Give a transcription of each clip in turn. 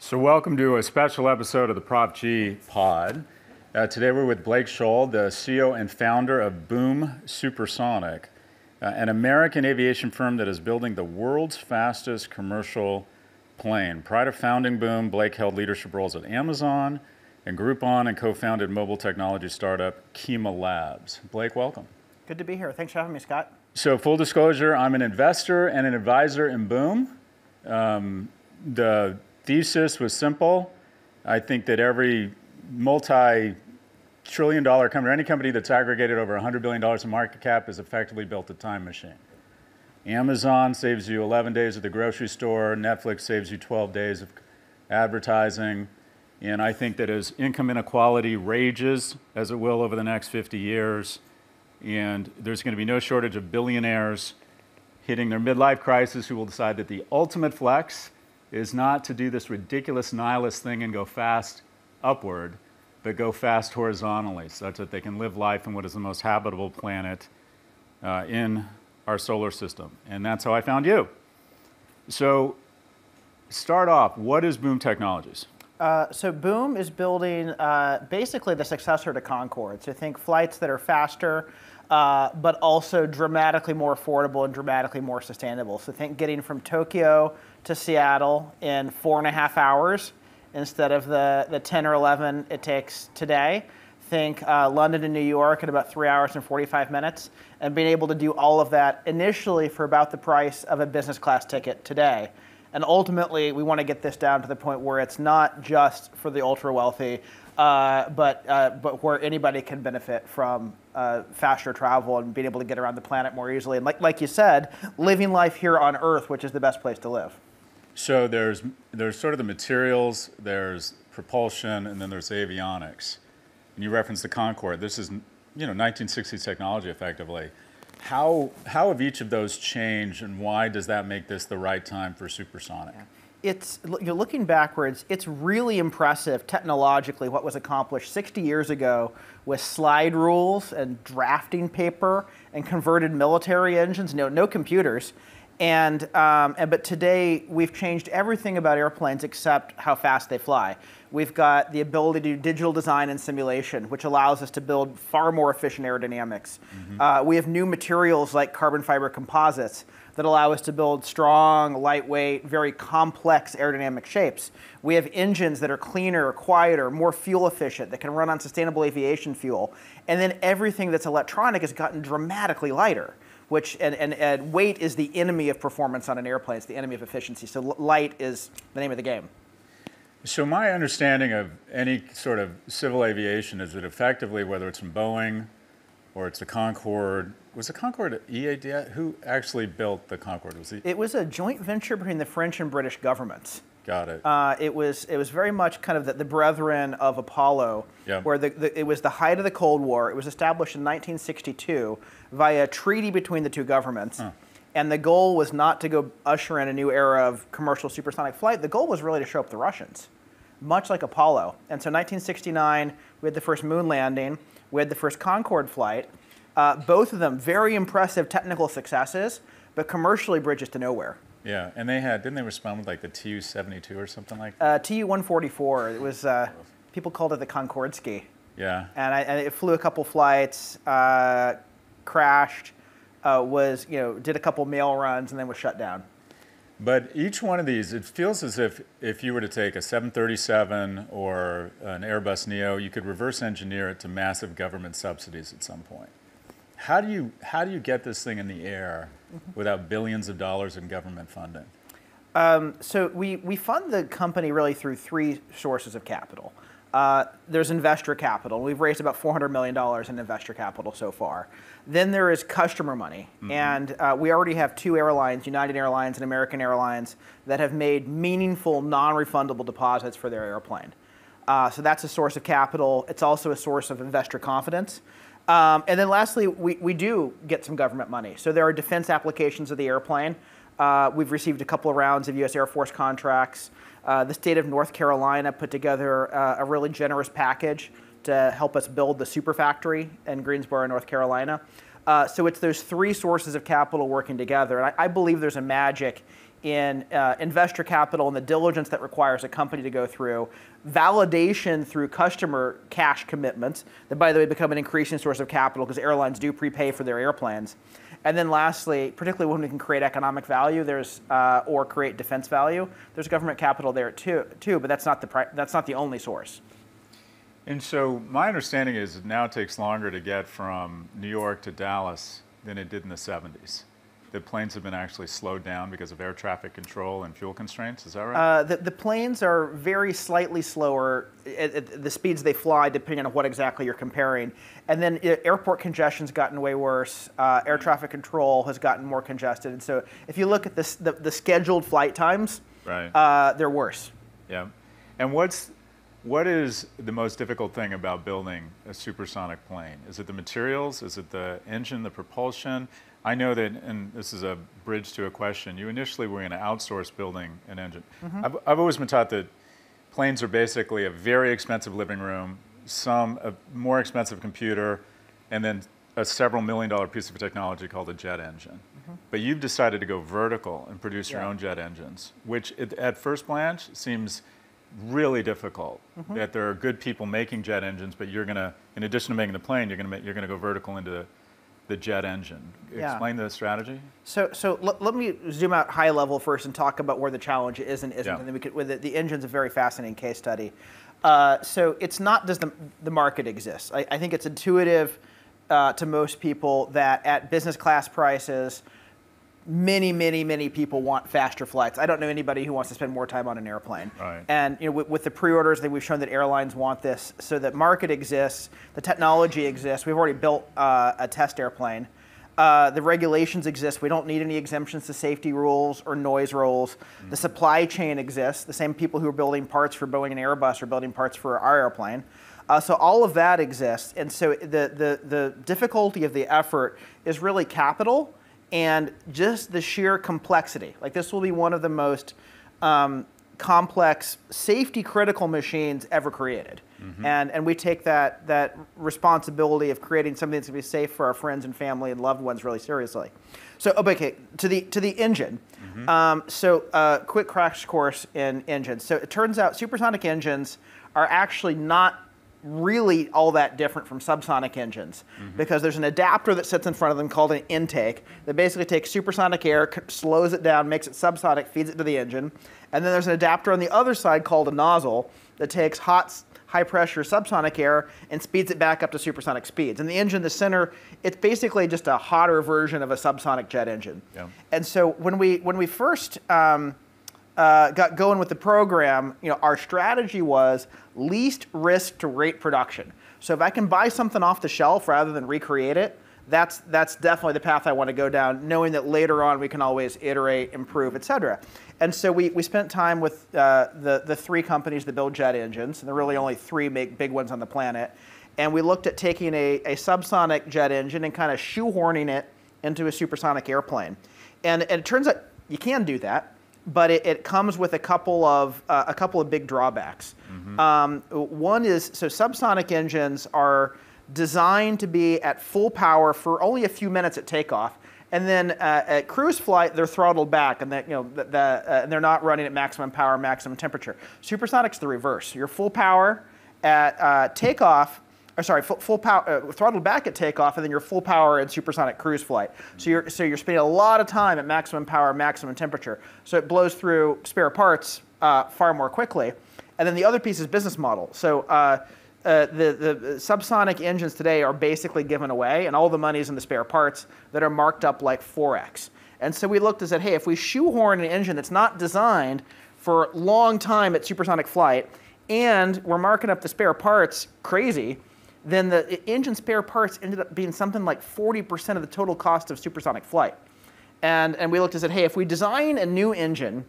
So, welcome to a special episode of the Prof G Pod. Uh, today we're with Blake Scholl, the CEO and founder of Boom Supersonic, uh, an American aviation firm that is building the world's fastest commercial plane. Prior to founding Boom, Blake held leadership roles at Amazon and Groupon and co founded mobile technology startup Kima Labs. Blake, welcome. Good to be here. Thanks for having me, Scott. So, full disclosure, I'm an investor and an advisor in Boom. Um, the thesis was simple. I think that every multi trillion dollar company, or any company that's aggregated over $100 billion in market cap, has effectively built a time machine. Amazon saves you 11 days at the grocery store, Netflix saves you 12 days of advertising. And I think that as income inequality rages, as it will over the next 50 years, and there's going to be no shortage of billionaires hitting their midlife crisis who will decide that the ultimate flex is not to do this ridiculous nihilist thing and go fast upward, but go fast horizontally, such that they can live life in what is the most habitable planet uh, in our solar system. And that's how I found you. So, start off, what is Boom Technologies? Uh, so Boom is building uh, basically the successor to Concorde. So think flights that are faster, uh, but also dramatically more affordable and dramatically more sustainable. So think getting from Tokyo to Seattle in four and a half hours instead of the, the 10 or 11 it takes today. Think uh, London to New York in about three hours and 45 minutes, and being able to do all of that initially for about the price of a business class ticket today. And ultimately, we want to get this down to the point where it's not just for the ultra wealthy, uh, but, uh, but where anybody can benefit from uh, faster travel and being able to get around the planet more easily. And like, like you said, living life here on Earth, which is the best place to live. So there's, there's sort of the materials, there's propulsion, and then there's avionics. And you referenced the Concorde. This is you know 1960s technology effectively. How, how have each of those changed, and why does that make this the right time for supersonic? Yeah it's you're looking backwards. It's really impressive technologically what was accomplished 60 years ago with slide rules and drafting paper and converted military engines. No, no computers. And, um, and but today we've changed everything about airplanes except how fast they fly. We've got the ability to do digital design and simulation, which allows us to build far more efficient aerodynamics. Mm-hmm. Uh, we have new materials like carbon fiber composites that allow us to build strong, lightweight, very complex aerodynamic shapes. We have engines that are cleaner, quieter, more fuel efficient, that can run on sustainable aviation fuel. And then everything that's electronic has gotten dramatically lighter which and, and, and, weight is the enemy of performance on an airplane. It's the enemy of efficiency. So light is the name of the game. So my understanding of any sort of civil aviation is that effectively, whether it's from Boeing or it's the Concorde, was the Concorde EAD? Who actually built the Concorde? Was it? It was a joint venture between the French and British governments. Got it. Uh, it was it was very much kind of the, the brethren of Apollo, yeah. where the, the, it was the height of the Cold War. It was established in 1962 via a treaty between the two governments. Huh. And the goal was not to go usher in a new era of commercial supersonic flight. The goal was really to show up the Russians, much like Apollo. And so 1969, we had the first moon landing. We had the first Concorde flight. Uh, both of them very impressive technical successes, but commercially bridges to nowhere. Yeah, and they had didn't they respond with like the Tu seventy two or something like that? Uh, Tu one forty four. It was uh, people called it the Concordski. Yeah. And, I, and it flew a couple flights, uh, crashed, uh, was you know did a couple mail runs, and then was shut down. But each one of these, it feels as if if you were to take a 737 or an Airbus Neo, you could reverse engineer it to massive government subsidies at some point. How do you how do you get this thing in the air mm-hmm. without billions of dollars in government funding? Um, so we, we fund the company really through three sources of capital. Uh, there's investor capital. We've raised about $400 million in investor capital so far. Then there is customer money. Mm-hmm. And uh, we already have two airlines, United Airlines and American Airlines, that have made meaningful, non refundable deposits for their airplane. Uh, so that's a source of capital. It's also a source of investor confidence. Um, and then lastly, we, we do get some government money. So there are defense applications of the airplane. Uh, we've received a couple of rounds of U.S. Air Force contracts. Uh, the state of North Carolina put together uh, a really generous package to help us build the super factory in Greensboro, North Carolina. Uh, so it's those three sources of capital working together. And I, I, believe there's a magic in uh, investor capital and the diligence that requires a company to go through, validation through customer cash commitments that, by the way, become an increasing source of capital because airlines do prepay for their airplanes. And then lastly, particularly when we can create economic value, there's uh, or create defense value, there's government capital there too. Too, but that's not the that's not the only source. And so my understanding is it now takes longer to get from New York to Dallas than it did in the 70s the planes have been actually slowed down because of air traffic control and fuel constraints. Is that right? Uh, the, the, planes are very slightly slower at, at, the speeds they fly, depending on what exactly you're comparing. And then uh, airport congestion's gotten way worse. Uh, air traffic control has gotten more congested. And so if you look at this, the, the scheduled flight times, right. Uh, they're worse. Yeah. And what's what is the most difficult thing about building a supersonic plane? Is it the materials? Is it the engine, the propulsion? I know that, and this is a bridge to a question, you initially were going to outsource building an engine. Mm-hmm. I've, I've always been taught that planes are basically a very expensive living room, some a more expensive computer, and then a several million dollar piece of technology called a jet engine. Mm-hmm. But you've decided to go vertical and produce yeah. your own jet engines, which it, at first glance seems really difficult. Mm-hmm. That there are good people making jet engines, but you're going to, in addition to making the plane, you're going to you're going to go vertical into the jet engine. Yeah. Explain the strategy. So, so l- let me zoom out high level first and talk about where the challenge is and isn't, yeah. and then we could. With the, the engine's a very fascinating case study. Uh, so it's not does the the market exist. I, I think it's intuitive uh, to most people that at business class prices many, many, many people want faster flights. I don't know anybody who wants to spend more time on an airplane. Right. And you know, with, with the pre-orders, that we've shown that airlines want this, so that market exists, the technology exists. We've already built uh, a test airplane. Uh, the regulations exist. We don't need any exemptions to safety rules or noise rules. Mm. The supply chain exists. The same people who are building parts for Boeing and Airbus are building parts for our airplane. Uh, so all of that exists. And so the, the, the difficulty of the effort is really capital and just the sheer complexity. Like this will be one of the most um, complex, safety critical machines ever created. Mm-hmm. And, and we take that, that responsibility of creating something that's going to be safe for our friends and family and loved ones really seriously. So, oh, okay, to the, to the engine. Mm-hmm. Um, so, uh, quick crash course in engines. So, it turns out supersonic engines are actually not really all that different from subsonic engines mm-hmm. because there's an adapter that sits in front of them called an intake that basically takes supersonic air, slows it down, makes it subsonic, feeds it to the engine. And then there's an adapter on the other side called a nozzle that takes hot, high pressure subsonic air and speeds it back up to supersonic speeds. And the engine, the center, it's basically just a hotter version of a subsonic jet engine. Yeah. And so when we, when we first um, uh, got going with the program, you know, our strategy was least risk to rate production. So if I can buy something off the shelf rather than recreate it, that's that's definitely the path I want to go down, knowing that later on we can always iterate, improve, et cetera. And so we, we spent time with uh, the, the three companies that build jet engines, and there are really only three big, big ones on the planet. And we looked at taking a, a subsonic jet engine and kind of shoehorning it into a supersonic airplane. And, and it turns out you can do that but it, it, comes with a couple of uh, a couple of big drawbacks. Mm-hmm. Um, one is so subsonic engines are designed to be at full power for only a few minutes at takeoff, and then uh, at cruise flight they're throttled back, and that you know the, the uh, they're not running at maximum power, maximum temperature. Supersonic's the reverse. You're full power at uh, takeoff or sorry, full, full power, uh, throttled back at takeoff, and then your full power at supersonic cruise flight. So you're, so you're spending a lot of time at maximum power, maximum temperature. So it blows through spare parts uh, far more quickly. And then the other piece is business model. So uh, uh, the, the subsonic engines today are basically given away, and all the money is in the spare parts that are marked up like 4x. And so we looked and said, hey, if we shoehorn an engine that's not designed for long time at supersonic flight, and we're marking up the spare parts crazy, then the engine spare parts ended up being something like 40% of the total cost of supersonic flight. And, and we looked and said, hey, if we design a new engine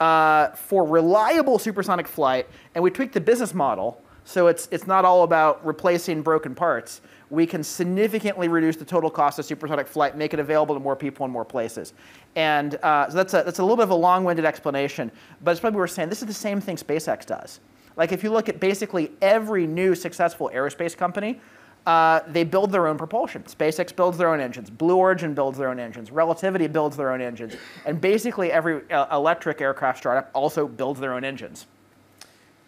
uh, for reliable supersonic flight and we tweak the business model so it's, it's not all about replacing broken parts, we can significantly reduce the total cost of supersonic flight, make it available to more people in more places. And uh, so that's a, that's a little bit of a long winded explanation, but it's probably worth saying this is the same thing SpaceX does. Like if you look at basically every new successful aerospace company, uh, they build their own propulsion. SpaceX builds their own engines. Blue Origin builds their own engines. Relativity builds their own engines. And basically, every uh, electric aircraft startup also builds their own engines.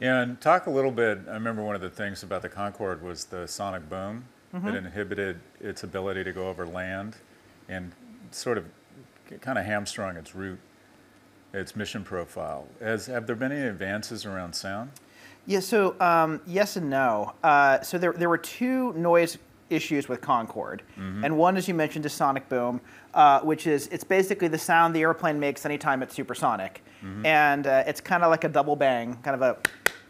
Yeah, and talk a little bit. I remember one of the things about the Concorde was the sonic boom mm-hmm. that inhibited its ability to go over land and sort of kind of hamstrung its route, its mission profile. Has, have there been any advances around sound? Yeah, so um, yes and no. Uh, so there, there were two noise issues with Concorde. Mm-hmm. And one, as you mentioned, is sonic boom, uh, which is it's basically the sound the airplane makes anytime it's supersonic. Mm-hmm. And uh, it's kind of like a double bang, kind of a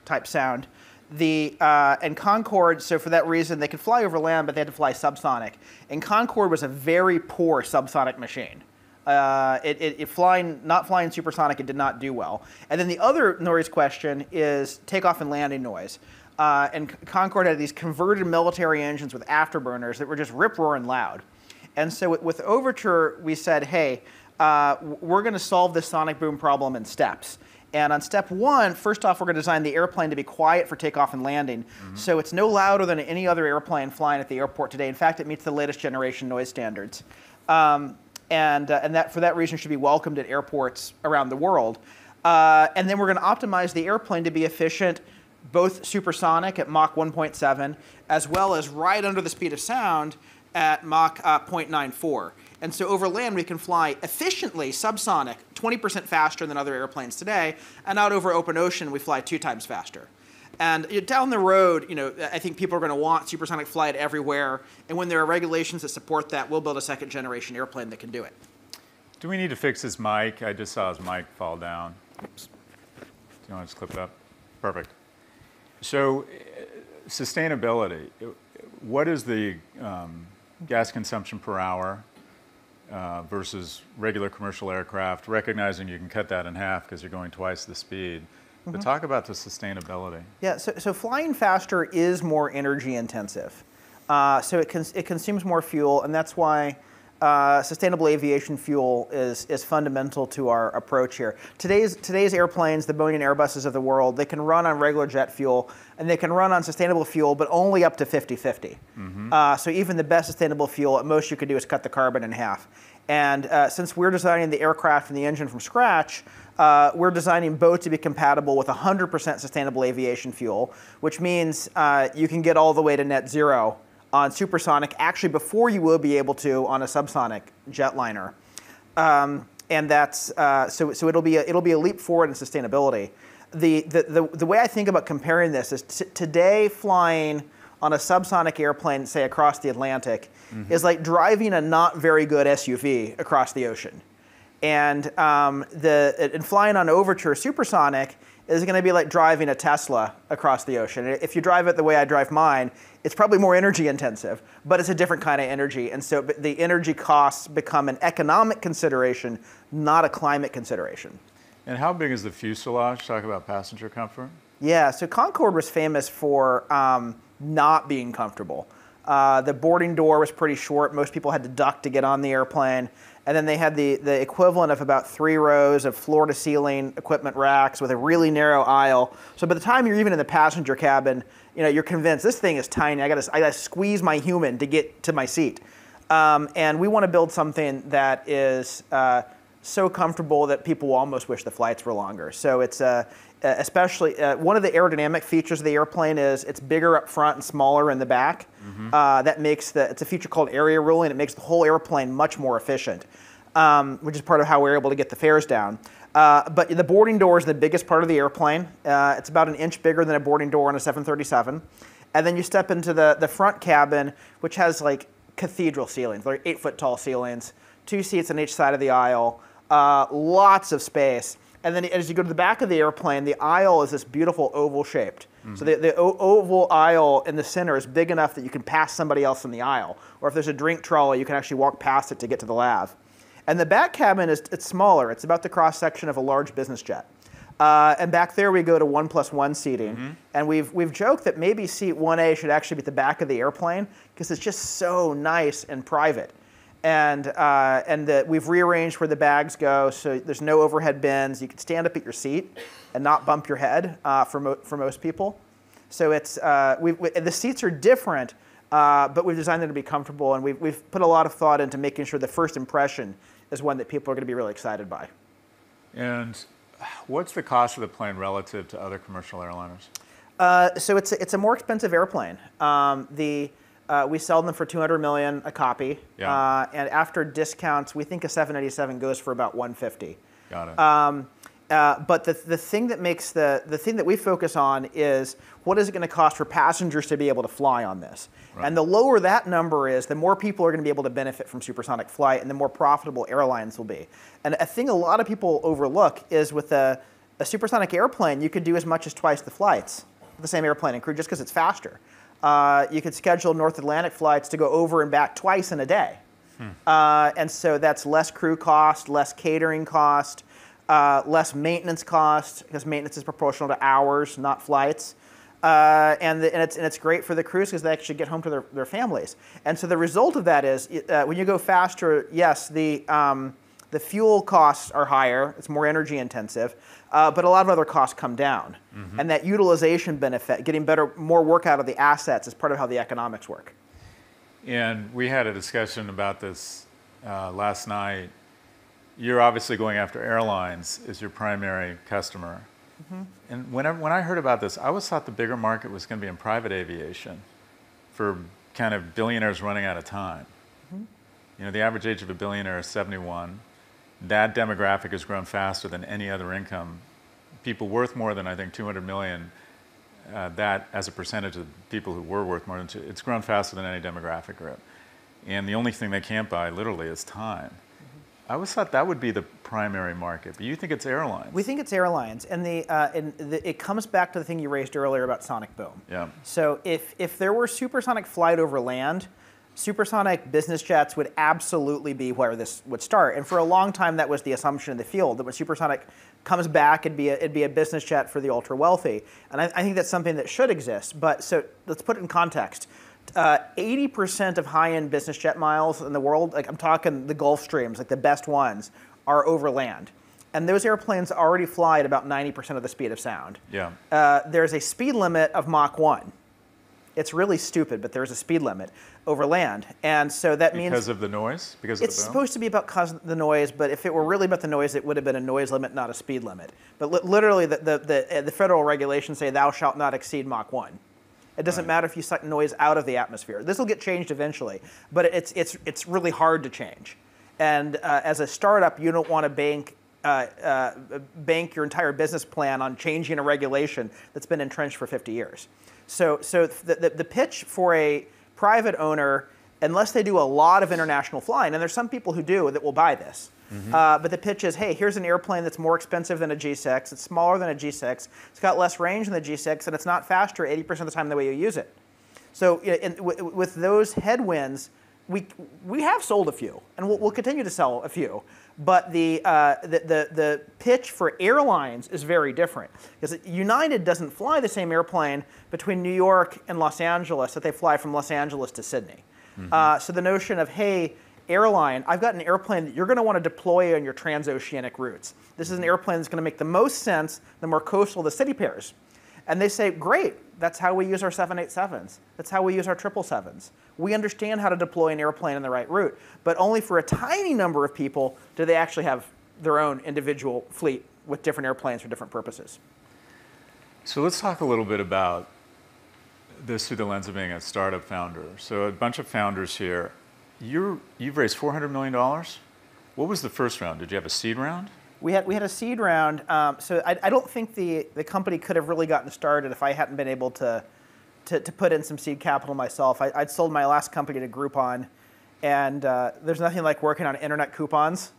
type sound. The uh, and Concorde, so for that reason, they could fly over land, but they had to fly subsonic. And Concorde was a very poor subsonic machine. Uh, it, it, it, flying, not flying supersonic, it did not do well. And then the other noise question is takeoff and landing noise. Uh, and Concorde had these converted military engines with afterburners that were just rip roaring loud. And so with, with Overture, we said, hey, uh, we're going to solve this sonic boom problem in steps. And on step one, first off, we're going to design the airplane to be quiet for takeoff and landing. Mm-hmm. So it's no louder than any other airplane flying at the airport today. In fact, it meets the latest generation noise standards. Um, and, uh, and that for that reason should be welcomed at airports around the world. Uh, and then we're going to optimize the airplane to be efficient, both supersonic at Mach 1.7, as well as right under the speed of sound at Mach uh, 0.94. And so over land, we can fly efficiently subsonic, 20% faster than other airplanes today, and out over open ocean, we fly two times faster. And down the road, you know, I think people are going to want supersonic flight everywhere. And when there are regulations that support that, we'll build a second generation airplane that can do it. Do we need to fix his mic? I just saw his mic fall down. Oops. Do you want to just clip it up? Perfect. So, uh, sustainability. What is the um, gas consumption per hour uh, versus regular commercial aircraft? Recognizing you can cut that in half because you're going twice the speed. But talk about the sustainability. Yeah, so, so flying faster is more energy intensive. Uh, so it, cons- it consumes more fuel, and that's why uh, sustainable aviation fuel is, is fundamental to our approach here. Today's, today's airplanes, the Boeing and Airbuses of the world, they can run on regular jet fuel and they can run on sustainable fuel, but only up to 50 50. Mm-hmm. Uh, so even the best sustainable fuel, at most you could do is cut the carbon in half. And uh, since we're designing the aircraft and the engine from scratch, uh, we're designing both to be compatible with 100% sustainable aviation fuel, which means uh, you can get all the way to net zero on supersonic actually before you will be able to on a subsonic jetliner. Um, and that's uh, so, so it'll be a, it'll be a leap forward in sustainability. The, the, the, the way I think about comparing this is t- today flying on a subsonic airplane, say across the Atlantic, mm-hmm. is like driving a not very good SUV across the ocean. And um, the and flying on Overture supersonic is going to be like driving a Tesla across the ocean. If you drive it the way I drive mine, it's probably more energy intensive, but it's a different kind of energy. And so the energy costs become an economic consideration, not a climate consideration. And how big is the fuselage? Talk about passenger comfort. Yeah, so Concorde was famous for um, not being comfortable. Uh, the boarding door was pretty short. Most people had to duck to get on the airplane and then they had the, the equivalent of about three rows of floor to ceiling equipment racks with a really narrow aisle. So by the time you're even in the passenger cabin, you know, you're convinced this thing is tiny. I gotta, I gotta squeeze my human to get to my seat. Um, and we want to build something that is uh, so comfortable that people will almost wish the flights were longer. So it's uh, especially uh, one of the aerodynamic features of the airplane is it's bigger up front and smaller in the back. Mm-hmm. Uh, that makes the it's a feature called area ruling. It makes the whole airplane much more efficient, um, which is part of how we're able to get the fares down. Uh, but the boarding door is the biggest part of the airplane. Uh, it's about an inch bigger than a boarding door on a 737. And then you step into the, the front cabin, which has like cathedral ceilings, like eight foot tall ceilings, two seats on each side of the aisle, uh, lots of space. And then as you go to the back of the airplane, the aisle is this beautiful oval shaped. Mm-hmm. So the, the o- oval aisle in the center is big enough that you can pass somebody else in the aisle. Or if there's a drink trolley, you can actually walk past it to get to the lav. And the back cabin is it's smaller. It's about the cross section of a large business jet. Uh, and back there we go to one plus one seating. Mm-hmm. And we've, we've joked that maybe seat 1A should actually be at the back of the airplane because it's just so nice and private and uh, and the, we've rearranged where the bags go, so there's no overhead bins. You can stand up at your seat and not bump your head uh, for mo- for most people. So it's uh, we, we, the seats are different, uh, but we've designed them to be comfortable, and we've, we've put a lot of thought into making sure the first impression is one that people are going to be really excited by. And what's the cost of the plane relative to other commercial airliners? Uh, so it's a, it's a more expensive airplane. Um, the uh, we sell them for 200 million a copy, Yeah. uh, and after discounts, we think a 787 goes for about 150. Got it. Um, uh, but the, the thing that makes the, the thing that we focus on is what is it going to cost for passengers to be able to fly on this? Right. And the lower that number is, the more people are going to be able to benefit from supersonic flight and the more profitable airlines will be. And a thing a lot of people overlook is with a, a supersonic airplane, you could do as much as twice the flights, the same airplane and crew, just because it's faster. Uh, you could schedule North Atlantic flights to go over and back twice in a day. Uh, and so that's less crew cost, less catering cost, uh, less maintenance cost, because maintenance is proportional to hours, not flights. Uh, and, the, and, it's, and it's great for the crews because they actually get home to their, their families. And so the result of that is uh, when you go faster, yes, the, um, the fuel costs are higher, it's more energy intensive, uh, but a lot of other costs come down. And that utilization benefit, getting better, more work out of the assets, is part of how the economics work. And we had a discussion about this uh, last night. You're obviously going after airlines as your primary customer. And whenever, when I heard about this, I always thought the bigger market was going to be in private aviation for kind of billionaires running out of time. You know, the average age of a billionaire is 71. That demographic has grown faster than any other income. People worth more than I think 200 million uh, that as a percentage of people who were worth more than two, it's grown faster than any demographic group. And the only thing they can't buy, literally, is time. I always thought that would be the primary market, but you think it's airlines. We think it's airlines, and the uh, and the, it comes back to the thing you raised earlier about sonic boom. Yeah. So if if there were supersonic flight over land, supersonic business jets would absolutely be where this would start. And for a long time, that was the assumption in the field that when supersonic comes back, it'd be a, it'd be a business jet for the ultra wealthy. And I, I think that's something that should exist. But so let's put it in context. Uh, 80% of high-end business jet miles in the world, like I'm talking the Gulfstreams, like the best ones, are over land. And those airplanes already fly at about 90% of the speed of sound. Yeah. Uh, there's a speed limit of Mach 1. It's really stupid, but there's a speed limit over land. And so that means Because of the noise? Because it's the supposed to be about cause the noise, but if it were really about the noise, it would have been a noise limit, not a speed limit. But li- literally, the, the, the, uh, the federal regulations say thou shalt not exceed Mach 1. It doesn't Right. matter if you suck noise out of the atmosphere. This will get changed eventually, but it's, it's, it's really hard to change. And uh, as a startup, you don't want to bank, uh, uh, bank your entire business plan on changing a regulation that's been entrenched for 50 years. So, so the, the, the pitch for a private owner, unless they do a lot of international flying, and there's some people who do that will buy this. Uh, but the pitch is, hey, here's an airplane that's more expensive than a G6. It's smaller than a G6. It's got less range than the G6, and it's not faster 80% of the time the way you use it. So i- in, w- with those headwinds, we, we have sold a few, and we'll, we'll continue to sell a few. But the, uh, the, the, the pitch for airlines is very different. Because United doesn't fly the same airplane between New York and Los Angeles that they fly from Los Angeles to Sydney. Uh, so the notion of, hey, airline, I've got an airplane that you're going to want to deploy on your transoceanic routes. This is an airplane that's going to make the most sense the more coastal the city pairs. And they say, great, that's how we use our 787s. That's how we use our 777s. We understand how to deploy an airplane in the right route, but only for a tiny number of people do they actually have their own individual fleet with different airplanes for different purposes. So let's talk a little bit about this through the lens of being a startup founder. So a bunch of founders here. You're, you've raised $400 million. What was the first round? Did you have a seed round? We had, we had a seed round, um, so I, I don't think the, the company could have really gotten started if I hadn't been able to, to, to put in some seed capital myself. I, I'd sold my last company to Groupon, and uh, there's nothing like working on internet coupons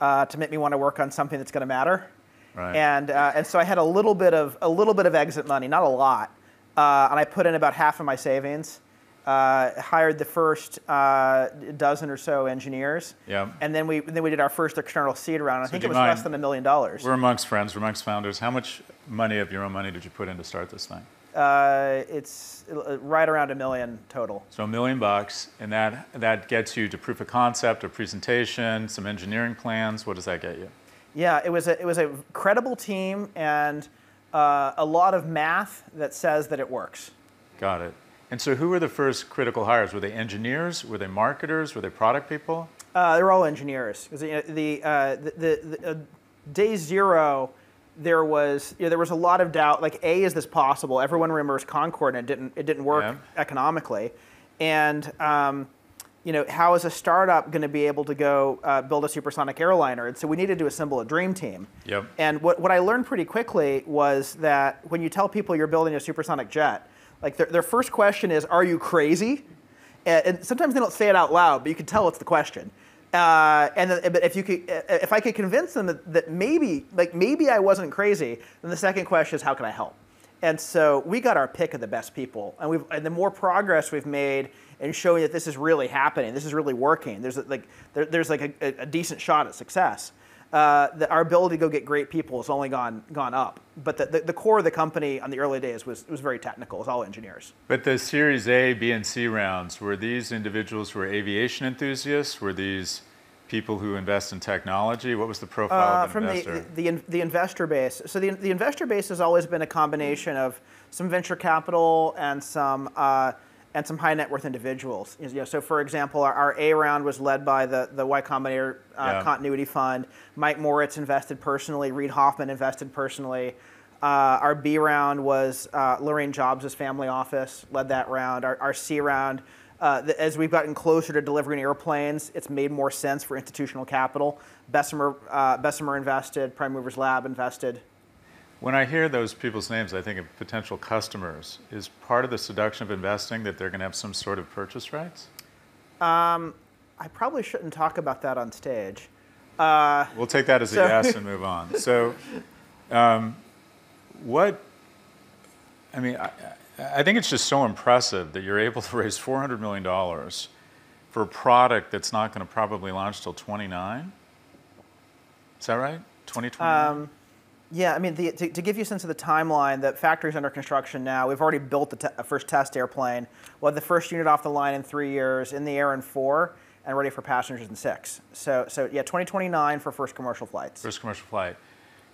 uh, to make me want to work on something that's going to matter. Right. And, uh, and so I had a little bit of a little bit of exit money, not a lot, uh, and I put in about half of my savings. Uh, hired the first uh, dozen or so engineers. Yeah. And then we then we did our first external seed round. I think it was less than a million dollars. We're amongst friends, we're amongst founders. How much money of your own money did you put in to start this thing? Uh, it's uh, right around a million total. So a million bucks, and that, that gets you to proof of concept, a presentation, some engineering plans. What does that get you? Yeah, it was a it was a credible team and uh, a lot of math that says that it works. Got it. And so, who were the first critical hires? Were they engineers? Were they marketers? Were they product people? Uh, they were all engineers. Because the, uh, the, the, the uh, day zero, there was you know, there was a lot of doubt. Like, a is this possible? Everyone remembers Concorde, and it didn't it didn't work Yeah. economically. And um, you know, how is a startup going to be able to go uh, build a supersonic airliner? And so we needed to assemble a dream team. Yep. And what, what I learned pretty quickly was that when you tell people you're building a supersonic jet, like their, their first question is, "Are you crazy?" And, and sometimes they don't say it out loud, but you can tell it's the question. Uh, and but if you could, if I could convince them that, that maybe, like maybe I wasn't crazy, then the second question is, how can I help? And so we got our pick of the best people, and we've and the more progress we've made in showing that this is really happening, this is really working. There's like there, there's like a, a decent shot at success. Uh, that our ability to go get great people has only gone gone up. But the, the, the core of the company on the early days was was very technical. It was all engineers. But the Series A, B, and C rounds were these individuals who were aviation enthusiasts? Were these people who invest in technology? What was the profile Uh, of the from the, investor? the, the, the investor base. So the, the investor base has always been a combination of some venture capital and some uh, and some high net worth individuals. You know, so for example, our, our A round was led by the the Y Combinator uh, Yeah. Continuity Fund. Mike Moritz invested personally. Reid Hoffman invested personally. Uh, our B round was uh, Laurene Jobs' family office led that round. Our, our C round, uh, th- as we've gotten closer to delivering airplanes, it's made more sense for institutional capital. Bessemer, uh, Bessemer invested, Prime Movers Lab invested. When I hear those people's names, I think of potential customers. Is part of the seduction of investing that they're going to have some sort of purchase rights? I probably shouldn't talk about that on stage. Uh, We'll take that as a yes and move on. So, um, what? I mean, I, I think it's just so impressive that you're able to raise 400 million dollars for a product that's not going to probably launch till 29. Is that right? 2029. Yeah, I mean, the, to, to give you a sense of the timeline, the factory's under construction now. We've already built the te- first test airplane. We'll have the first unit off the line in three years, in the air in four, and ready for passengers in six. So, so yeah, 2029 for first commercial flights. First commercial flight.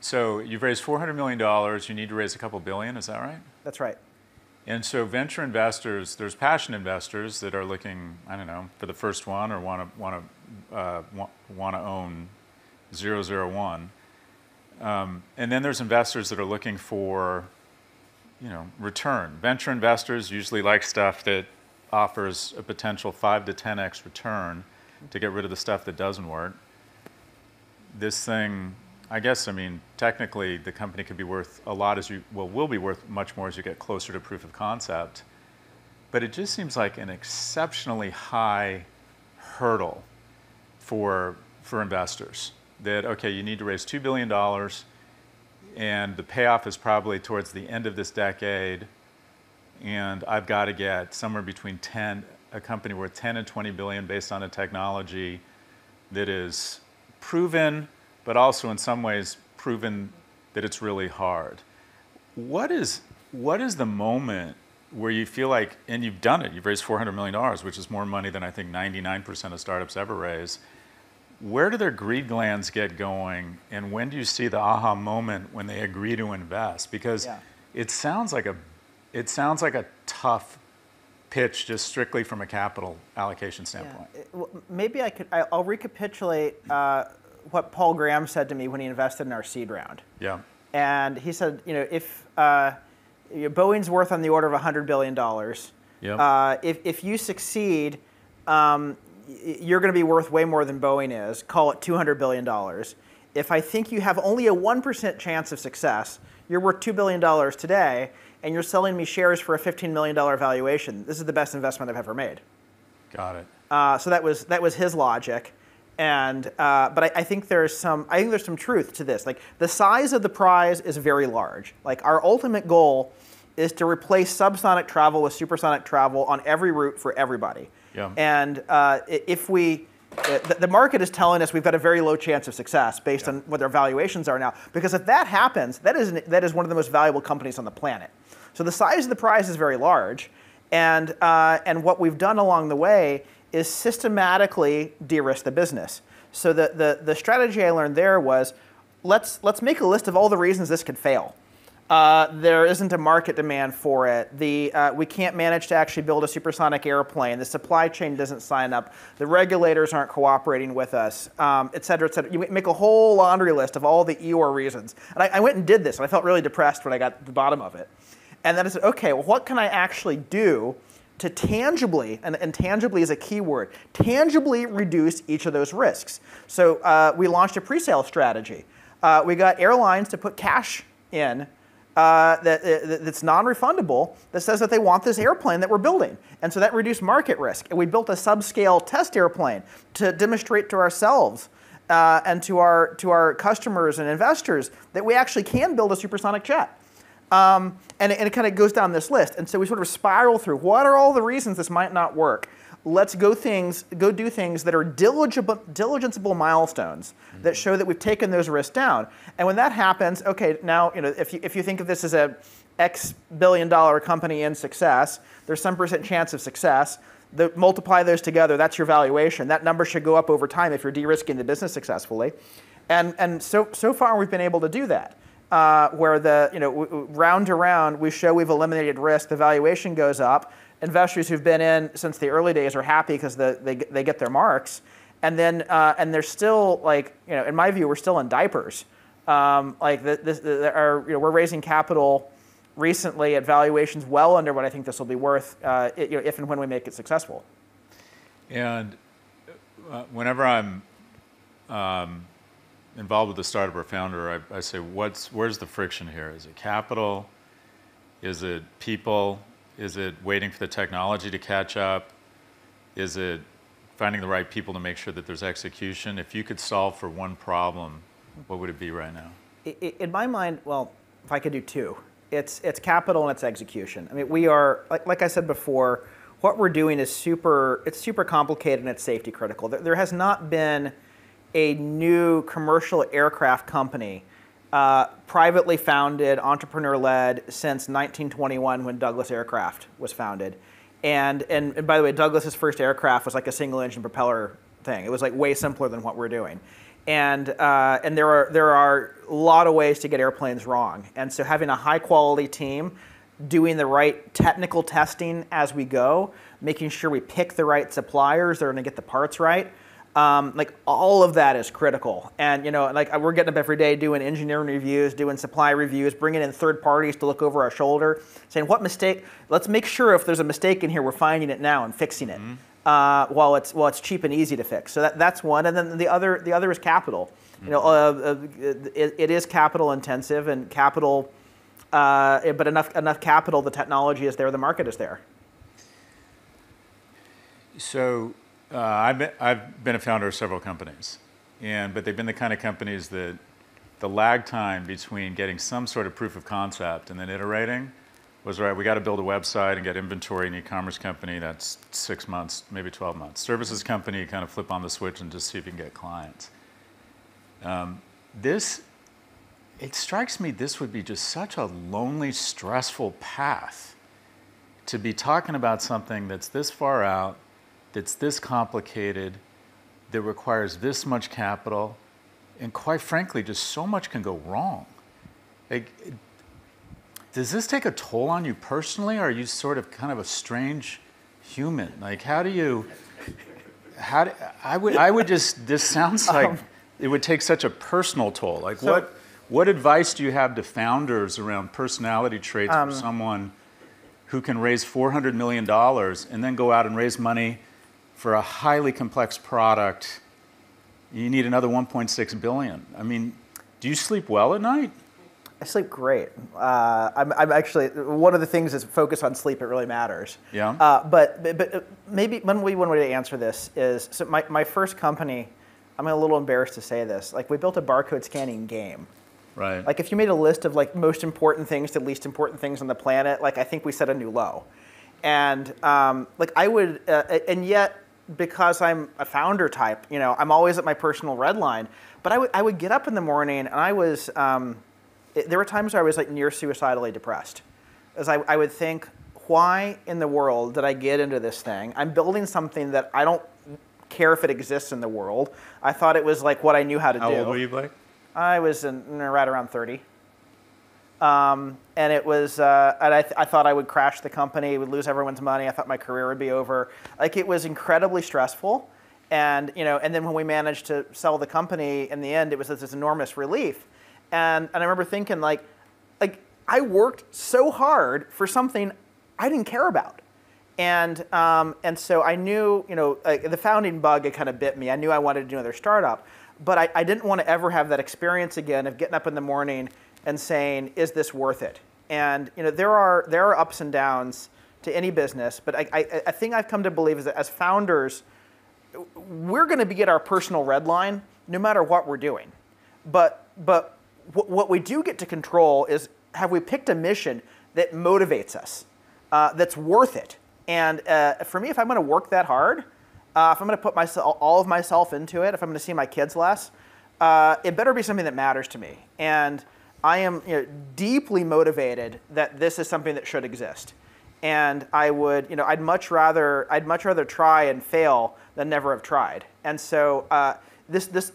So you've raised 400 million dollars. You need to raise a couple billion. Is that right? That's right. And so venture investors, there's passion investors that are looking, I don't know, for the first one or want to want to uh, want, want to own 001. Um, and then there's investors that are looking for, you know, return. Venture investors usually like stuff that offers a potential five to 10x return to get rid of the stuff that doesn't work. This thing, I guess, I mean, technically the company could be worth a lot as you, well, will be worth much more as you get closer to proof of concept. But it just seems like an exceptionally high hurdle for, for investors. That, okay, you need to raise $2 billion, and the payoff is probably towards the end of this decade, and I've got to get somewhere between 10, a company worth 10 and 20 billion based on a technology that is proven, but also in some ways proven that it's really hard. What is, what is the moment where you feel like, and you've done it, you've raised $400 million, which is more money than I think 99% of startups ever raise. Where do their greed glands get going, and when do you see the aha moment when they agree to invest? Because Yeah. it sounds like a, it sounds like a tough pitch just strictly from a capital allocation standpoint. Yeah. Well, Maybe I could. I'll recapitulate uh, what Paul Graham said to me when he invested in our seed round. Yeah. And he said, you know, if uh, Boeing's worth on the order of $100 billion, Yep. uh, if, if you succeed, um, you're going to be worth way more than Boeing is. Call it $200 billion. If I think you have only a 1% chance of success, you're worth $2 billion today, and you're selling me shares for a $15 million valuation. This is the best investment I've ever made. Got it. Uh, so that was that was his logic, and uh, but I, I think there's some I think there's some truth to this. Like the size of the prize is very large. Like our ultimate goal is to replace subsonic travel with supersonic travel on every route for everybody. Yeah. And uh, if we the, the market is telling us we've got a very low chance of success based on what their valuations are now. Because if that happens, that is an, that is one of the most valuable companies on the planet. So the size of the prize is very large, and uh, and what we've done along the way is systematically de-risk the business. So the, the the strategy I learned there was, let's let's make a list of all the reasons this could fail. Uh, there isn't a market demand for it. The, uh, we can't manage to actually build a supersonic airplane. The supply chain doesn't sign up. The regulators aren't cooperating with us, um, et cetera, et cetera. You make a whole laundry list of all the Eeyore reasons. And I, I went and did this, and I felt really depressed when I got to the bottom of it. And then I said, okay, well, what can I actually do to tangibly, and, and tangibly is a key word, tangibly reduce each of those risks? So uh, we launched a pre-sale strategy. Uh, we got airlines to put cash in uh, that, that's non-refundable that says that they want this airplane that we're building. And so that reduced market risk. And we built a subscale test airplane to demonstrate to ourselves uh, and to our, to our customers and investors that we actually can build a supersonic jet. Um, and, and it kind of goes down this list. And so we sort of spiral through what are all the reasons this might not work? Let's go things, go do things that are diligible, diligenceable milestones mm-hmm. that show that we've taken those risks down. And when that happens, okay, now you know if you if you think of this as a X billion dollar company in success, there's some percent chance of success. The, multiply those together, that's your valuation. That number should go up over time if you're de-risking the business successfully. And, and so, so far we've been able to do that. Uh, where the, you know, round to round, we show we've eliminated risk, the valuation goes up, investors who've been in since the early days are happy because the, they, they get their marks. And then, uh, and they're still like, you know, in my view, we're still in diapers. Um, like the, the, you know, we're raising capital recently at valuations well under what I think this will be worth uh, it, you know, if and when we make it successful. And uh, whenever I'm um, involved with the startup or founder, I, I say, what's, where's the friction here? Is it capital? Is it people? Is it waiting for the technology to catch up? Is it finding the right people to make sure that there's execution? If you could solve for one problem, what would it be right now? In my mind, well, if I could do two, it's, it's capital and it's execution. I mean, we are, like, like I said before, what we're doing is super, it's super complicated and it's safety critical. There, there has not been a new commercial aircraft company uh, privately founded, entrepreneur led since 1921 when Douglas Aircraft was founded. And, and, and by the way, Douglas's first aircraft was like a single engine propeller thing. It was like way simpler than what we're doing. And, uh, and there, are, there are a lot of ways to get airplanes wrong. And so having a high quality team doing the right technical testing as we go, making sure we pick the right suppliers that are going to get the parts right, um, like all of that is critical. And you know, like we're getting up every day doing engineering reviews, doing supply reviews, bringing in third parties to look over our shoulder, saying what mistake. Let's make sure if there's a mistake in here, we're finding it now and fixing it. Mm-hmm. Uh, while it's while it's cheap and easy to fix. So that, that's one. And then the other the other is capital. Mm-hmm. You know, mm-hmm. uh, uh, it, it is capital intensive and capital. Uh, but enough enough capital, the technology is there, the market is there. So uh, I've, been, I've been a founder of several companies, and, but they've been the kind of companies that the lag time between getting some sort of proof of concept and then iterating was right. We got to build a website and get inventory. An e-commerce company that's six months, maybe 12 months. Services company, kind of flip on the switch and just see if you can get clients. Um, this, it strikes me, this would be just such a lonely, stressful path to be talking about something that's this far out, that's this complicated, that requires this much capital, and quite frankly, just so much can go wrong. Like, does this take a toll on you personally, or are you sort of kind of a strange human? Like, how do you? How do, I would I would just this sounds like um, it would take such a personal toll. Like, so, what what advice do you have to founders around personality traits um, for someone who can raise four hundred million dollars and then go out and raise money? For a highly complex product, you need another 1.6 billion. I mean, do you sleep well at night? I sleep great. Uh, I'm, I'm, actually one of the things is focus on sleep. It really matters. Yeah. Uh, but but maybe one way one way to answer this is so my, my first company. I'm a little embarrassed to say this. Like we built a barcode scanning game. Right. Like if you made a list of like most important things to least important things on the planet, like I think we set a new low. And um, like I would, uh, and yet because I'm a founder type, you know, I'm always at my personal red line. But I, w- I would get up in the morning and I was, um, it, there were times where I was like near suicidally depressed. As I, I would think, why in the world did I get into this thing? I'm building something that I don't care if it exists in the world. I thought it was like what I knew how to how do. How old were you, Blake? I was in, right around 30. Um, and it was, uh, and I, th- I thought I would crash the company, would lose everyone's money. I thought my career would be over. Like it was incredibly stressful. And you know, and then when we managed to sell the company, in the end, it was this enormous relief. And and I remember thinking like, like I worked so hard for something I didn't care about. And, um, and so I knew, you know, the founding bug, had kind of bit me. I knew I wanted to do another startup, but I, I didn't want to ever have that experience again of getting up in the morning and saying, is this worth it? And, you know, there are, there are ups and downs to any business, but I, I, a thing I've come to believe is that as founders, we're going to be at our personal red line no matter what we're doing. But, but what we do get to control is have we picked a mission that motivates us, uh, that's worth it? And uh, for me, if I'm going to work that hard, uh, if I'm going to put myself, all of myself into it, if I'm going to see my kids less, uh, it better be something that matters to me. And I am you know, deeply motivated that this is something that should exist. And I would, you know, I'd much rather, I'd much rather try and fail than never have tried. And so uh, this, this,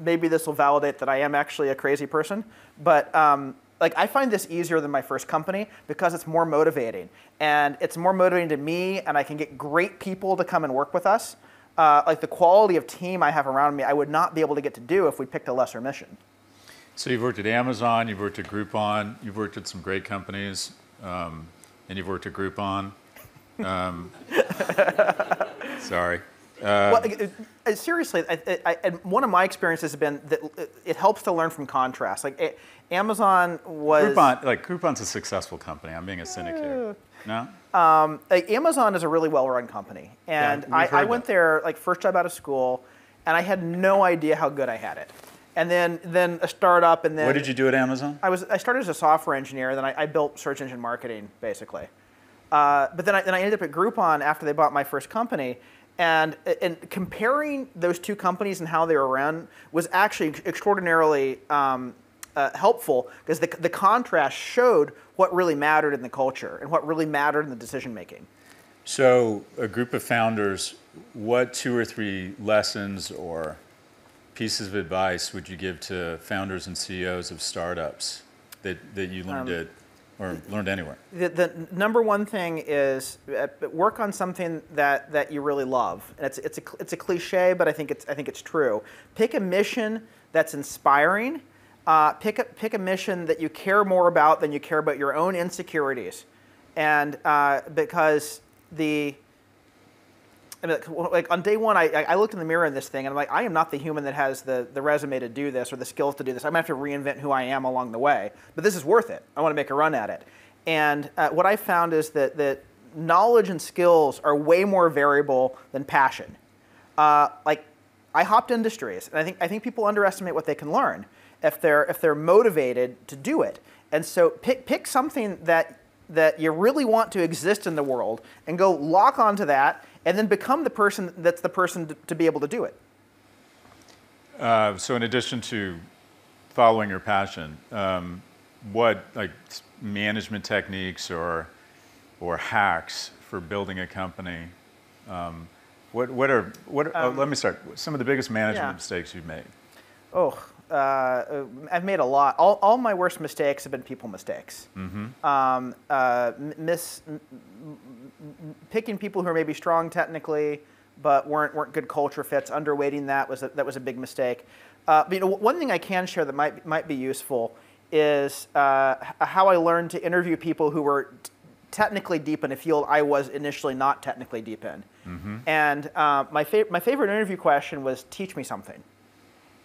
maybe this will validate that I am actually a crazy person, but um, like I find this easier than my first company because it's more motivating and it's more motivating to me and I can get great people to come and work with us. Uh, like the quality of team I have around me, I would not be able to get to do if we picked a lesser mission. So you've worked at Amazon, you've worked at Groupon, you've worked at some great companies, um, and you've worked at Groupon. Um, sorry. Uh, well, uh, seriously, I, I, I, one of my experiences has been that it helps to learn from contrast. Like it, Amazon was Groupon. Like Groupon's a successful company. I'm being a cynic here. No. Um, like Amazon is a really well-run company, and yeah, I, I went there like first job out of school, and I had no idea how good I had it. And then then a startup, and then what did you do at Amazon? I was I started as a software engineer, then I, I built search engine marketing basically. Uh, but then I, then I ended up at Groupon after they bought my first company, and, and comparing those two companies and how they were run was actually extraordinarily um, uh, helpful because the, the contrast showed what really mattered in the culture and what really mattered in the decision making. So, a group of founders, what two or three lessons or pieces of advice would you give to founders and CEOs of startups that, that you learned um, at or learned anywhere? The, the, number one thing is uh, work on something that, that you really love. And it's, it's, a, it's a cliche, but I think it's, I think it's true. Pick a mission that's inspiring. Uh, pick, a, pick a mission that you care more about than you care about your own insecurities. And uh, because the, Mean, like on day one, I, I looked in the mirror in this thing, and I'm like, I am not the human that has the, the resume to do this or the skills to do this. I'm gonna have to reinvent who I am along the way. But this is worth it. I want to make a run at it. And uh, what I found is that that knowledge and skills are way more variable than passion. Uh, like, I hopped industries, and I think I think people underestimate what they can learn if they're if they're motivated to do it. And so pick pick something that that you really want to exist in the world and go lock onto that and then become the person that's the person to, to be able to do it. Uh, so, in addition to following your passion, um, what like management techniques or or hacks for building a company? Um, what what are what? Are, oh, um, let me start. Some of the biggest management yeah. mistakes you've made. Oh, uh, I've made a lot. All, all my worst mistakes have been people mistakes. Mm-hmm. Um, uh, miss, picking people who are maybe strong technically, but weren't weren't good culture fits. Underweighting that was a, that was a big mistake. Uh, but, you know, one thing I can share that might might be useful is uh, how I learned to interview people who were t- technically deep in a field I was initially not technically deep in. Mm-hmm. And uh, my fa- my favorite interview question was, "Teach me something."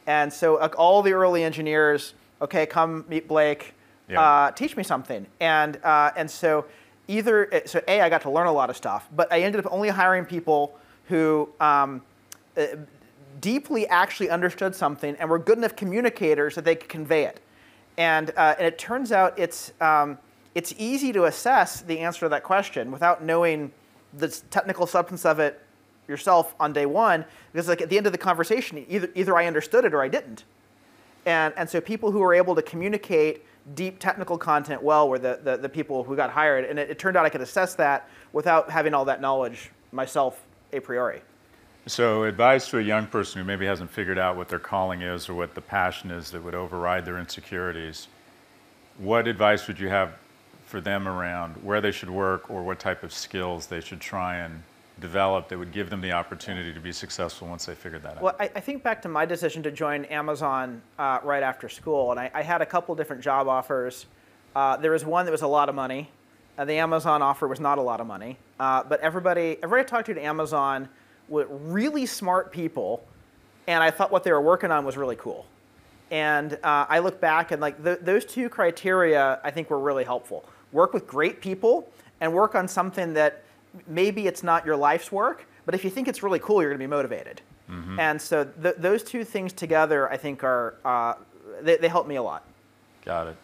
And so like, all the early engineers, okay, come meet Blake, yeah. uh, teach me something. And, uh, and so either, uh, so A, I got to learn a lot of stuff, but I ended up only hiring people who um, uh, deeply actually understood something and were good enough communicators that they could convey it. And, uh, and it turns out it's, um, it's easy to assess the answer to that question without knowing the technical substance of it yourself on day one because like at the end of the conversation either, either i understood it or i didn't. And, and so people who were able to communicate deep technical content well were the, the, the people who got hired. And it, it, turned out i could assess that without having all that knowledge myself a priori. So advice to a young person who maybe hasn't figured out what their calling is or what the passion is that would override their insecurities what advice would you have for them around where they should work or what type of skills they should try and develop that would give them the opportunity to be successful once they figured that out? Well, I, I think back to my decision to join Amazon uh, right after school, and I, I, had a couple different job offers. Uh, there was one that was a lot of money. Uh, the Amazon offer was not a lot of money, uh, but everybody, everybody I talked to at Amazon were really smart people, and I thought what they were working on was really cool. And uh, I look back and like th- those two criteria, I think were really helpful. Work with great people and work on something that maybe it's not your life's work, but if you think it's really cool, you're going to be motivated. Mm-hmm. And so th- those two things together, I think, are uh, they, they help me a lot. Got it.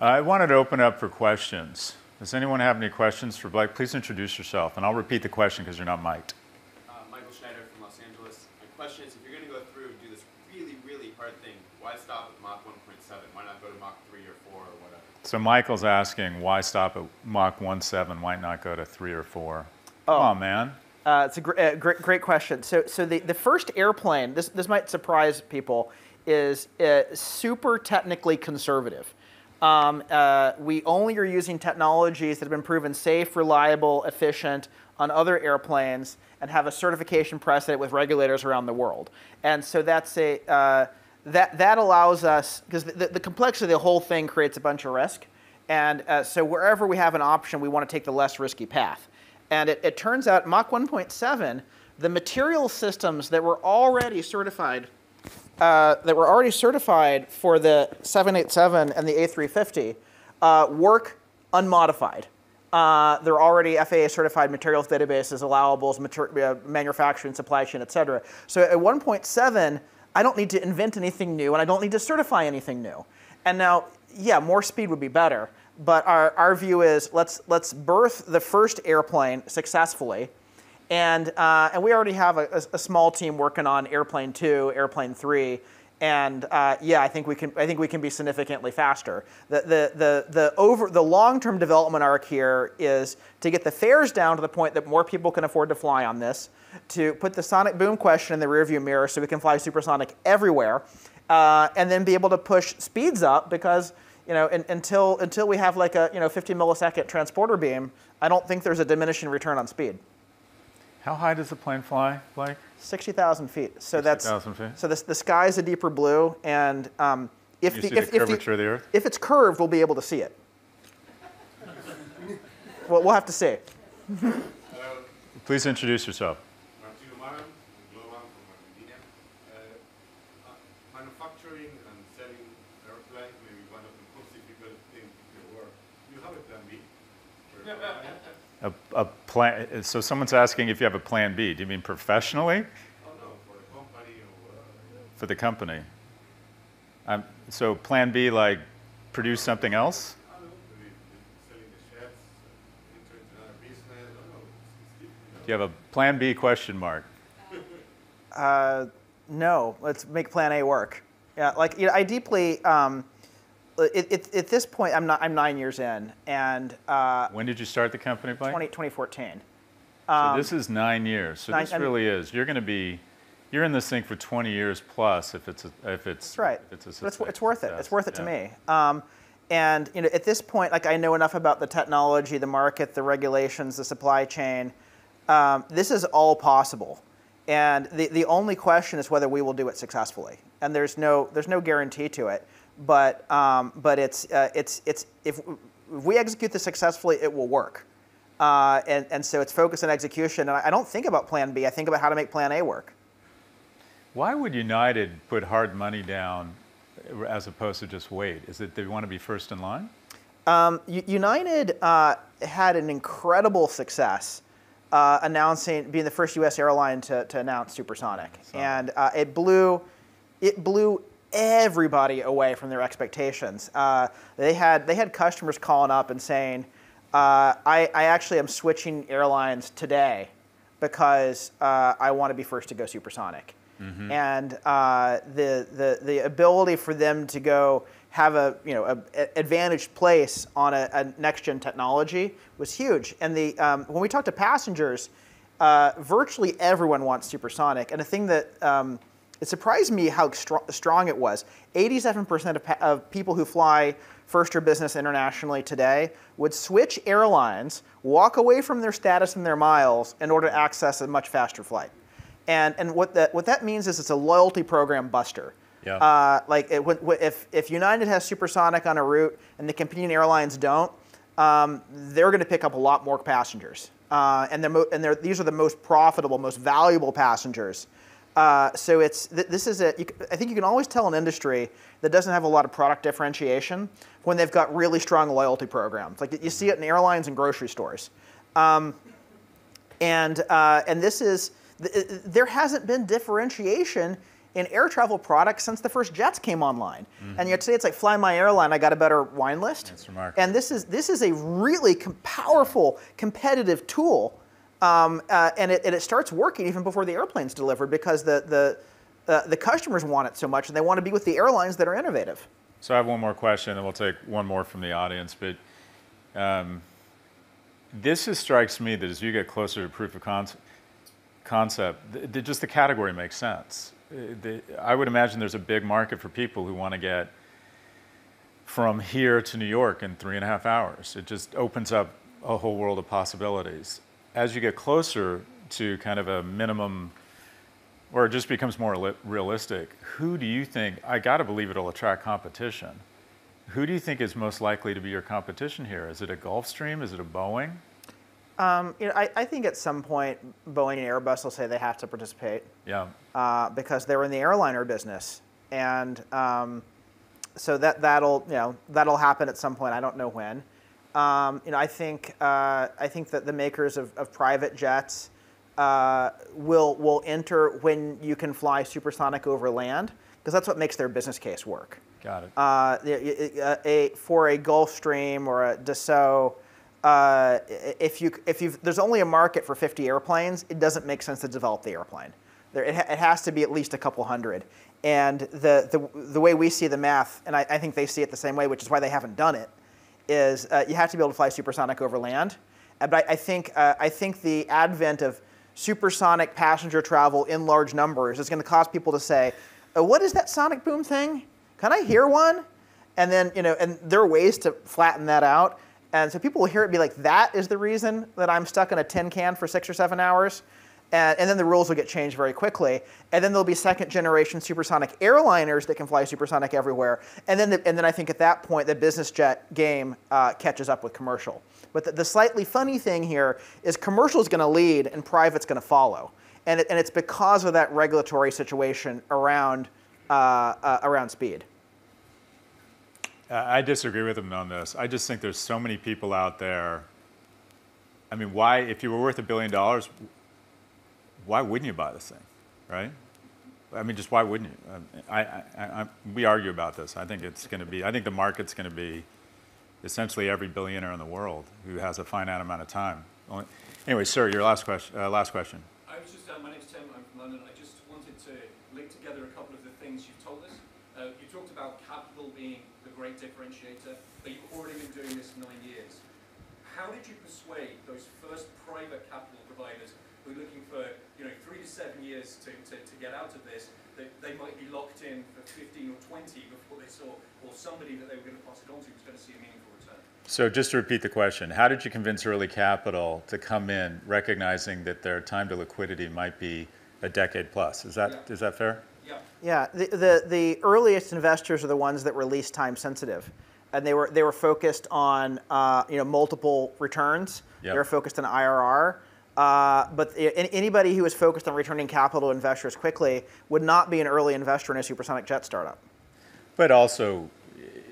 I wanted to open up for questions. Does anyone have any questions for Blake? Please introduce yourself, and I'll repeat the question because you're not mic'd. Uh, Michael Schneider from Los Angeles. My question is, if you're going to go through and do this really, really hard thing, why stop at Mach 1.7? Why not go to Mach 3 or 4 or whatever? So Michael's asking, why stop at Mach 1.7? Why not go to 3 or 4? Oh, Come on, man. Uh, it's a gr- uh, great, great question. So, so the, the first airplane, this, this might surprise people, is uh, super technically conservative. Um, uh, we only are using technologies that have been proven safe, reliable, efficient on other airplanes and have a certification precedent with regulators around the world. And so that's a, uh, that, that allows us, because the, the, complexity of the whole thing creates a bunch of risk. And uh, so wherever we have an option, we want to take the less risky path. And it, it turns out Mach 1.7, the material systems that were already certified uh, that were already certified for the 787 and the A350 uh, work unmodified. Uh, they're already FAA certified materials databases, allowables, mater- uh, manufacturing, supply chain, et cetera. So at 1.7, I don't need to invent anything new and I don't need to certify anything new. And now, yeah, more speed would be better, but our, our view is let's, let's birth the first airplane successfully and, uh, and we already have a, a, small team working on Airplane 2, Airplane 3, and uh, yeah, I think we can. I think we can be significantly faster. The the the the over the long-term development arc here is to get the fares down to the point that more people can afford to fly on this. To put the sonic boom question in the rearview mirror so we can fly supersonic everywhere, uh, and then be able to push speeds up because you know in, until until we have like a you know 50 millisecond transporter beam, I don't think there's a diminishing return on speed. How high does the plane fly, Blake? 60,000 feet. So 60, that's feet. So the, the sky is a deeper blue, and um, if you the, see if, the curvature if of the Earth, if it's curved, we'll be able to see it. well, we'll have to see. Please introduce yourself. manufacturing and selling airplanes may be one of the most difficult things in the world. Do you have a plan B? A, a plan. So someone's asking if you have a plan B. Do you mean professionally? Oh no, for the company or. For the company. So plan B, like produce something else. Do you have a plan B? Question mark. Uh, no. Let's make plan A work. Yeah, like you know, I deeply. Um, it, it, at this point, I'm, not, I'm nine years in, and uh, when did you start the company, Blake? 20, 2014. Um, so this is nine years. So nine, this really is. You're going to be, you're in this thing for 20 years plus if it's a, if it's that's right. If it's, a it's, it's worth it. It's worth it yeah. to me. Um, and you know, at this point, like I know enough about the technology, the market, the regulations, the supply chain. Um, this is all possible, and the, the only question is whether we will do it successfully. And there's no there's no guarantee to it but um, but it's uh, it's it's if, if, we execute this successfully, it will work. Uh, and, and so it's focus on execution. And I don't think about Plan B. I think about how to make Plan A work. Why would United put hard money down as opposed to just wait? Is it they want to be first in line? Um, United uh, had an incredible success uh, announcing being the first U.S. airline to, to announce supersonic, and uh, it blew it blew everybody away from their expectations. Uh, they had they had customers calling up and saying, uh, I, I actually am switching airlines today because uh, I want to be first to go supersonic. Mm-hmm. And uh, the, the the ability for them to go have a you know a, a advantaged place on a, a, next gen technology was huge. And the um, when we talk to passengers, uh, virtually everyone wants supersonic. And the thing that um, it surprised me how str- strong it was. 87% of, pa- of people who fly first or business internationally today would switch airlines, walk away from their status and their miles in order to access a much faster flight. And, and what, that, what that means is it's a loyalty program buster. Yeah. Uh, like it, if, if United has supersonic on a route and the competing airlines don't, um, they're going to pick up a lot more passengers. Uh, and they're mo- and they're, these are the most profitable, most valuable passengers. Uh, so it's th- this is a. You, I think you can always tell an industry that doesn't have a lot of product differentiation when they've got really strong loyalty programs. Like you see it in airlines and grocery stores. Um, and uh, and this is th- there hasn't been differentiation in air travel products since the first jets came online. And yet today it's like fly my airline, I got a better wine list. That's remarkable. And this is this is a really com- powerful competitive tool, um, uh, and, it, and it starts working even before the airplane's delivered because the the uh, the customers want it so much and they want to be with the airlines that are innovative. So I have one more question, and we'll take one more from the audience. But um, this is, strikes me that as you get closer to proof of concept, concept th- th- just the category makes sense. Uh, I would imagine there's a big market for people who want to get from here to New York in three and a half hours. It just opens up a whole world of possibilities. As you get closer to kind of a minimum or it just becomes more li- realistic, who do you think, I got to believe it'll attract competition. Who do you think is most likely to be your competition here? Is it a Gulfstream? Is it a Boeing? Um, you know, I, I think at some point Boeing and Airbus will say they have to participate. Yeah. uh, because they're in the airliner business, and um, so that that'll you know that'll happen at some point. I don't know when. Um, you know, I think uh, I think that the makers of, of private jets uh, will will enter when you can fly supersonic over land because that's what makes their business case work. Got it. Uh, y- uh, a, for a Gulfstream or a Dassault, uh, if you if you there's only a market for 50 airplanes, it doesn't make sense to develop the airplane. There, it, ha- it has to be at least a couple hundred. And the the, the way we see the math, and I, I think they see it the same way, which is why they haven't done it, is uh, you have to be able to fly supersonic over land. Uh, But I, I think uh, I think the advent of supersonic passenger travel in large numbers is going to cause people to say, uh, "What is that sonic boom thing? Can I hear one?" And then you know, and there are ways to flatten that out. And so people will hear it and be like, "That is the reason that I'm stuck in a tin can for six or seven hours." And, and then the rules will get changed very quickly. And then there'll be second generation supersonic airliners that can fly supersonic everywhere. And then, the, and then I think at that point, the business jet game uh, catches up with commercial. But the, the slightly funny thing here is commercial is going to lead and private's going to follow. And, it, and it's because of that regulatory situation around, uh, uh, around speed. I I disagree with him on this. I just think there's so many people out there. I mean, why, if you were worth a billion dollars, why wouldn't you buy this thing, right? I mean, just why wouldn't you? Um, I, I, I, we argue about this. I think it's going to be, I think the market's going to be essentially every billionaire in the world who has a finite amount of time. Anyway, sir, your last question. Uh, last question. I was just, uh, my name's Tim, I'm from London. I just wanted to link together a couple of the things you've told us. Uh, you talked about capital being the great differentiator, but you've already been doing this nine years. How did you persuade those first private capital providers who are looking for, you know, three to seven years to, to, to get out of this, that they might be locked in for 15 or 20 before they saw, or somebody that they were going to pass it on to was going to see a meaningful return? So just to repeat the question, how did you convince early capital to come in, recognizing that their time to liquidity might be a decade plus? Is that, Yeah. is that fair? Yeah. Yeah, the, the, the earliest investors are the ones that were least time sensitive. And they were, they were focused on uh, you know, multiple returns. Yep. They were focused on IRR. Uh, but anybody who is focused on returning capital to investors quickly would not be an early investor in a supersonic jet startup. But also,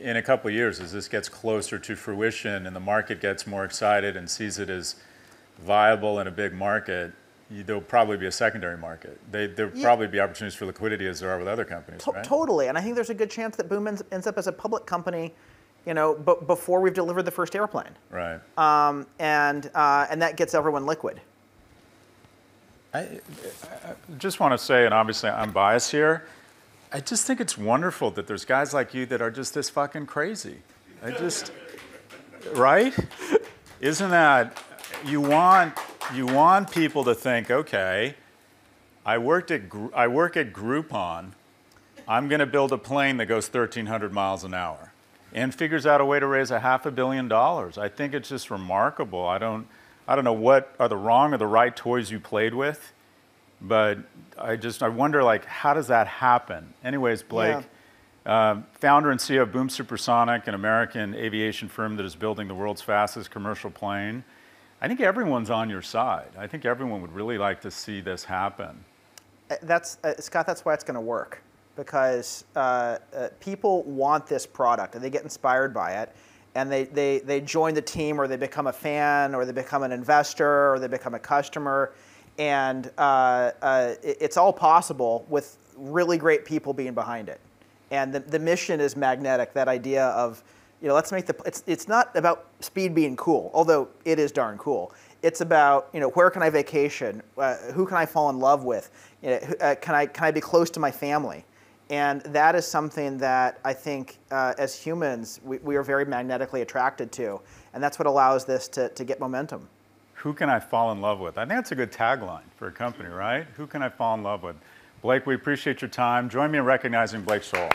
in a couple of years, as this gets closer to fruition and the market gets more excited and sees it as viable in a big market, there'll probably be a secondary market. They, there'll Yeah. probably be opportunities for liquidity as there are with other companies, To- right? Totally. And I think there's a good chance that Boom ends, ends up as a public company, you know, b- before we've delivered the first airplane. Right. Um, and, uh, and that gets everyone liquid. I, I just want to say, and obviously I'm biased here, I just think it's wonderful that there's guys like you that are just this fucking crazy. I just, right? Isn't that, you want, you want people to think, okay, I worked at I work at Groupon. I'm going to build a plane that goes 1,300 miles an hour, and figures out a way to raise a half a billion dollars. I think it's just remarkable. I don't I don't know what are the wrong or the right toys you played with, but I just I wonder like how does that happen? Anyways, Blake. Um, founder and CEO of Boom Supersonic, an American aviation firm that is building the world's fastest commercial plane. I think everyone's on your side. I think everyone would really like to see this happen. Uh, That's uh, Scott. That's why it's going to work because uh, uh, people want this product and they get inspired by it, and they, they they join the team or they become a fan or they become an investor or they become a customer, and uh, uh, it- it's all possible with really great people being behind it. And the, the mission is magnetic. That idea of you know, let's make the it's it's not about speed being cool, although it is darn cool. It's about you know where can I vacation, uh, who can I fall in love with, you know, uh, can I can I be close to my family, and that is something that I think uh, as humans we, we are very magnetically attracted to, and that's what allows this to, to get momentum. Who can I fall in love with? I think that's a good tagline for a company, right? Who can I fall in love with? Blake, we appreciate your time. Join me in recognizing Blake Scholl.